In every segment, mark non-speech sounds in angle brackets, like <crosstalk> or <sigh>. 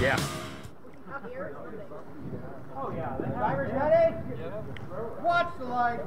Yeah. Oh yeah. Drivers ready? Watch the lights.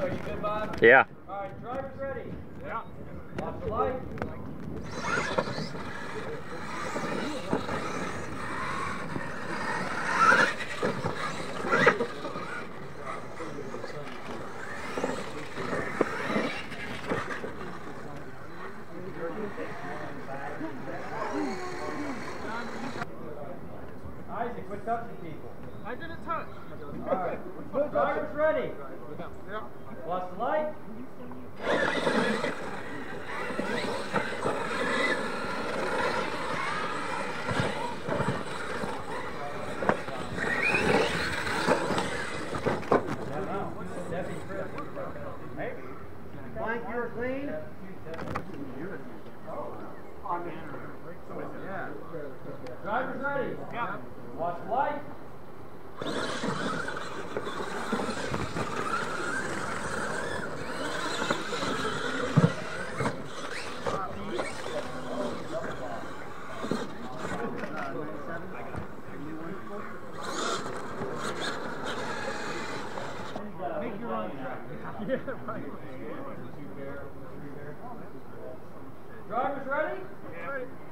are you good, Bob? Yeah. Alright, drivers ready? Yeah. Watch the light. Isaac, quit touching people. I didn't touch. Alright, drivers ready? Yeah. Yeah. Yeah. <laughs> Drivers ready? Watch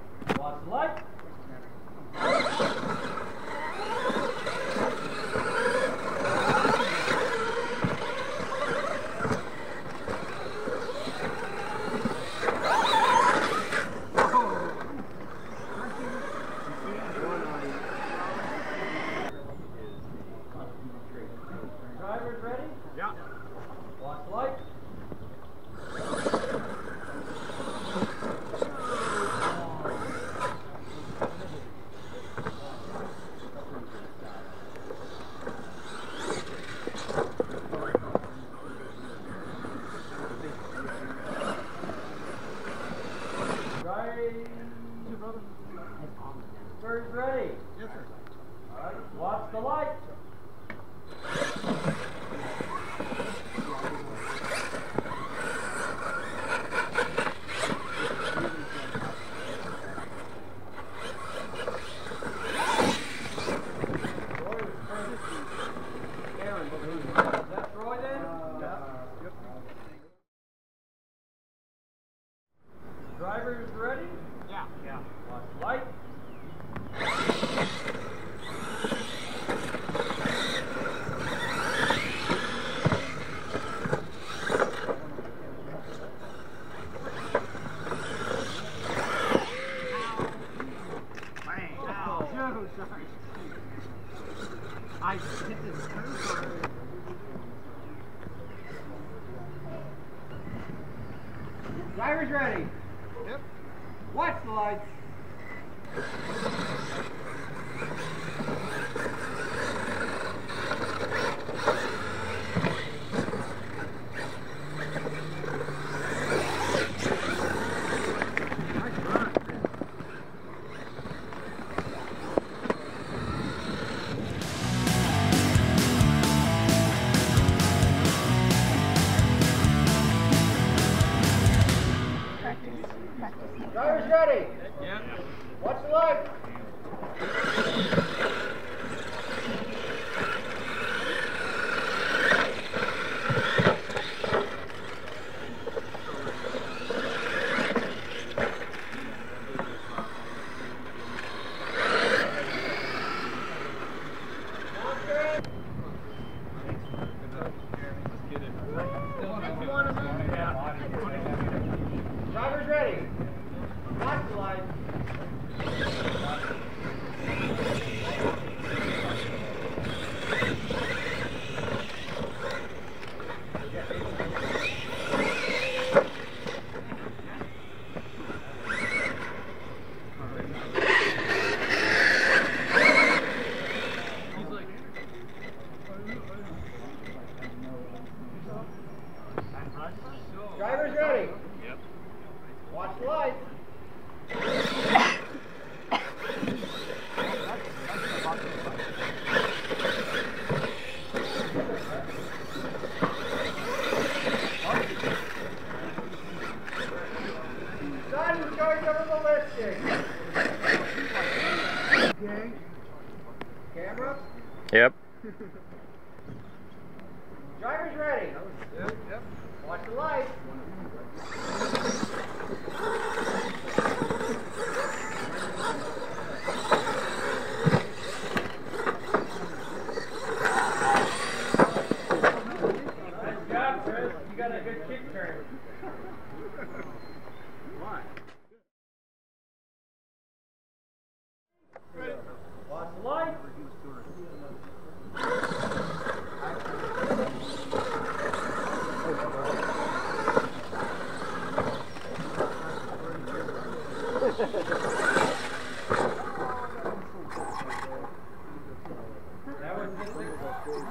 Yep. Driver's ready. Yep, yep. Watch the lights.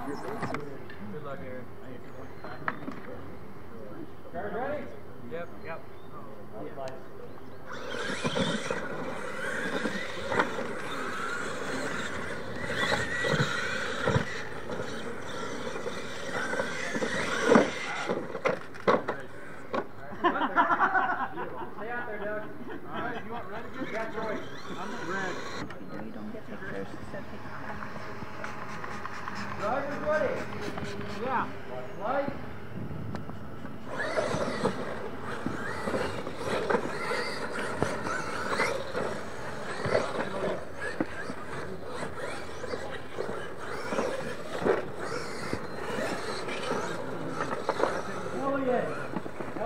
Good luck, Eric. Ready? Yep, yep. Oh, yeah.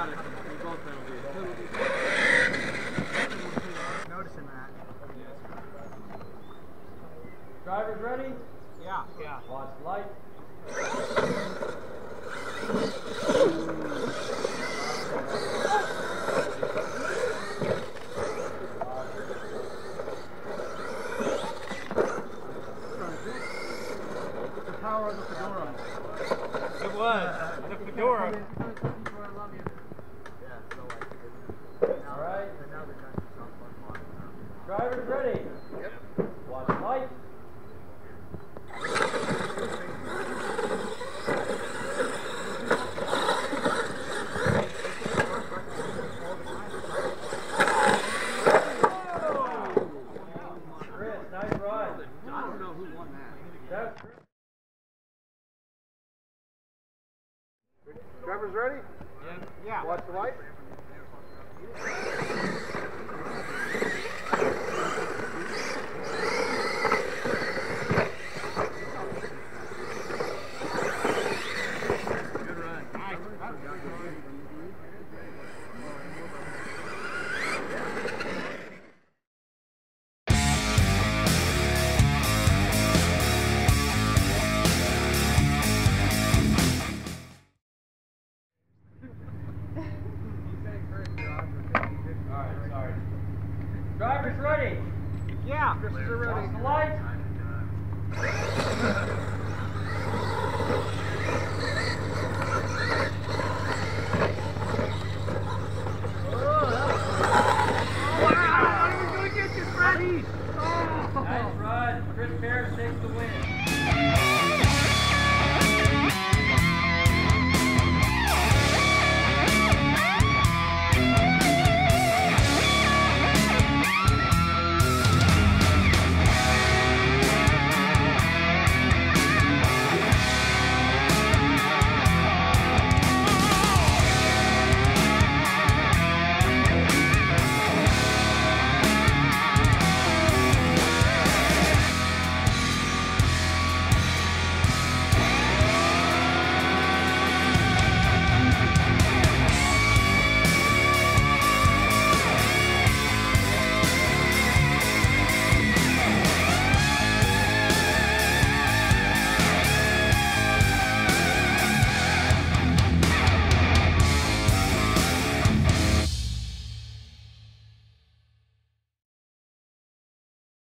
out of them. We both know that. Drivers ready? Yeah. Yeah. Watch light. It was. The fedora. Yeah. Watch